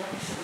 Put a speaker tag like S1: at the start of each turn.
S1: 役所に。